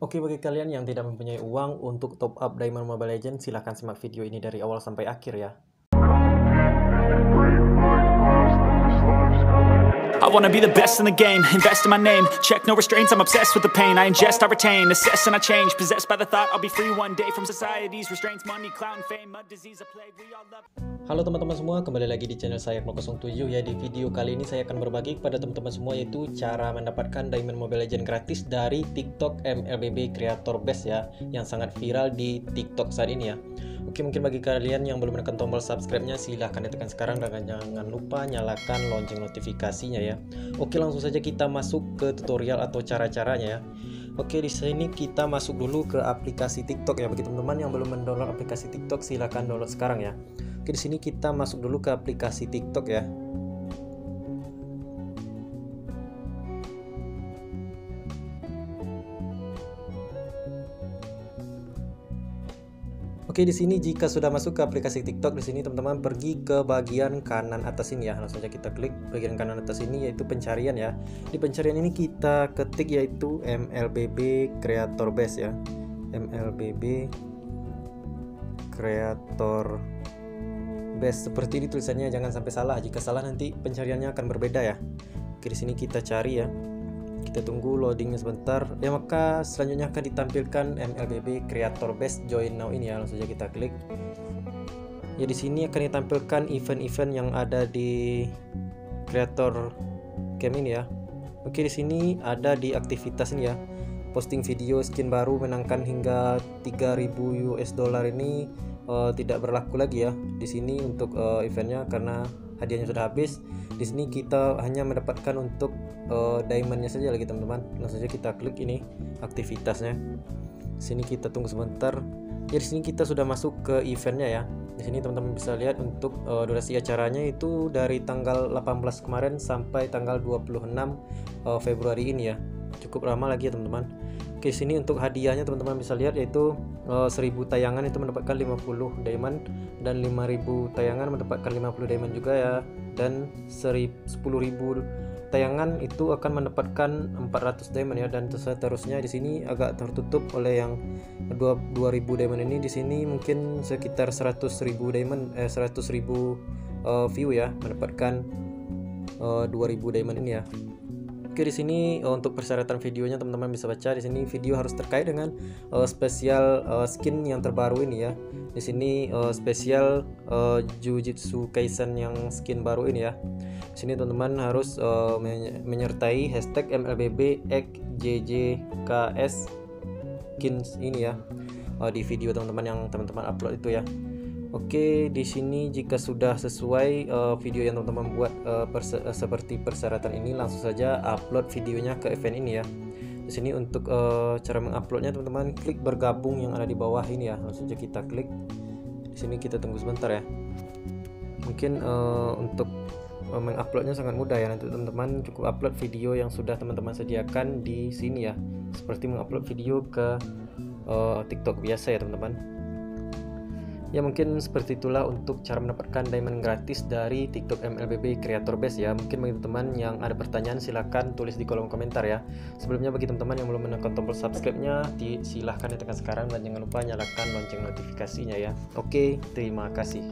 Oke bagi kalian yang tidak mempunyai uang untuk top up Diamond Mobile Legends silahkan simak video ini dari awal sampai akhir ya wanna be the best in the game, invest in my name. Check no restraints, I'm obsessed with the pain. I ingest, I retain, assess and I change. Possessed by the thought I'll be free one day From society's restraints, money, clout and fame A disease, a plague, we all love Halo teman-teman semua, kembali lagi di channel saya 07 ya Di video kali ini saya akan berbagi kepada teman-teman semua Yaitu cara mendapatkan Diamond Mobile Legends gratis dari TikTok MLBB Creator Base ya Yang sangat viral di TikTok saat ini ya Oke mungkin bagi kalian yang belum menekan tombol subscribe-nya silahkan ditekan sekarang dan jangan lupa nyalakan lonceng notifikasinya ya. Oke langsung saja kita masuk ke tutorial atau cara-caranya ya. Oke di sini kita masuk dulu ke aplikasi TikTok ya bagi teman-teman yang belum mendownload aplikasi TikTok silahkan download sekarang ya. Oke di sini kita masuk dulu ke aplikasi TikTok ya. Oke, di sini jika sudah masuk ke aplikasi TikTok di sini teman-teman pergi ke bagian kanan atas ini ya. Langsung saja kita klik bagian kanan atas ini yaitu pencarian ya. Di pencarian ini kita ketik yaitu MLBB Creator Base ya. MLBB Creator Base seperti ini tulisannya jangan sampai salah. Jika salah nanti pencariannya akan berbeda ya. Oke, di sini kita cari ya kita tunggu loadingnya sebentar. Ya maka selanjutnya akan ditampilkan MLBB Creator Base Join Now ini ya. Langsung saja kita klik. Ya di sini akan ditampilkan event-event yang ada di Creator Game ini ya. Oke di sini ada di aktivitas ini ya. Posting video skin baru menangkan hingga 3000 US dollar ini uh, tidak berlaku lagi ya di sini untuk uh, eventnya karena hadiahnya sudah habis. Di sini kita hanya mendapatkan untuk uh, diamondnya saja lagi teman-teman. Langsung saja kita klik ini aktivitasnya. Sini kita tunggu sebentar. Ya di sini kita sudah masuk ke eventnya ya. Di sini teman-teman bisa lihat untuk uh, durasi acaranya itu dari tanggal 18 kemarin sampai tanggal 26 uh, Februari ini ya. Cukup lama lagi ya teman-teman Oke sini untuk hadiahnya teman-teman bisa lihat yaitu uh, 1000 tayangan itu mendapatkan 50 diamond dan 5000 tayangan mendapatkan 50 diamond juga ya. Dan 10.000 tayangan itu akan mendapatkan 400 diamond ya. Dan seterusnya di sini agak tertutup oleh yang 2000 diamond ini. Di sini mungkin sekitar 100.000 diamond eh 100.000 uh, view ya mendapatkan uh, 2000 diamond ini ya Oke di sini uh, untuk persyaratan videonya teman-teman bisa baca di sini video harus terkait dengan uh, spesial uh, skin yang terbaru ini ya. Di sini uh, spesial uh, Jujutsu Kaisen yang skin baru ini ya. Di sini teman-teman harus uh, menyertai hashtag MLBB XJJKS skins ini ya uh, di video teman-teman yang teman-teman upload itu ya. Oke, di sini jika sudah sesuai uh, video yang teman-teman buat uh, perse uh, seperti persyaratan ini, langsung saja upload videonya ke event ini ya. Di sini untuk uh, cara menguploadnya teman-teman klik bergabung yang ada di bawah ini ya. Langsung saja kita klik. Di sini kita tunggu sebentar ya. Mungkin uh, untuk uh, menguploadnya sangat mudah ya. Nanti teman-teman cukup upload video yang sudah teman-teman sediakan di sini ya. Seperti mengupload video ke uh, TikTok biasa ya teman-teman ya mungkin seperti itulah untuk cara mendapatkan diamond gratis dari TikTok MLBB Creator Base ya. Mungkin bagi teman-teman yang ada pertanyaan silahkan tulis di kolom komentar ya. Sebelumnya bagi teman-teman yang belum menekan tombol subscribe-nya silahkan ditekan sekarang dan jangan lupa nyalakan lonceng notifikasinya ya. Oke terima kasih.